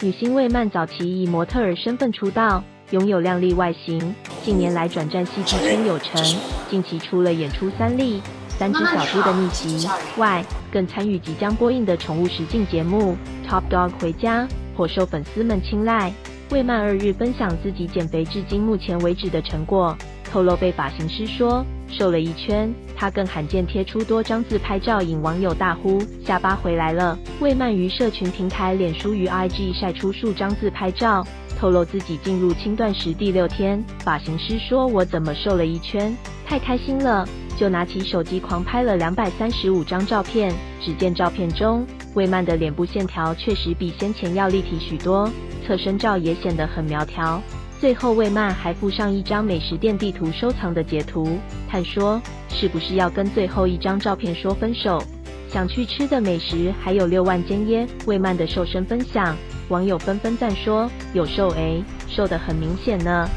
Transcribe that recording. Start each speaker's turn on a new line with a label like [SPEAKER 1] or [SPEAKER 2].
[SPEAKER 1] 女星魏曼早期以模特儿身份出道，拥有靓丽外形。近年来转战戏剧圈有成，近期除了演出《三立三只小猪的逆袭》外，更参与即将播映的宠物实境节目《Top Dog 回家》，颇受粉丝们青睐。魏曼二日分享自己减肥至今目前为止的成果，透露被发型师说瘦了一圈。她更罕见贴出多张自拍照，引网友大呼下巴回来了。魏曼于社群平台脸书与 IG 晒出数张自拍照，透露自己进入轻断食第六天。发型师说：“我怎么瘦了一圈？太开心了，就拿起手机狂拍了两百三十五张照片。只见照片中，魏曼的脸部线条确实比先前要立体许多。”侧身照也显得很苗条。最后，魏曼还附上一张美食店地图收藏的截图，探说是不是要跟最后一张照片说分手？想去吃的美食还有六万间耶。魏曼的瘦身分享，网友纷纷赞说有瘦诶，瘦得很明显呢。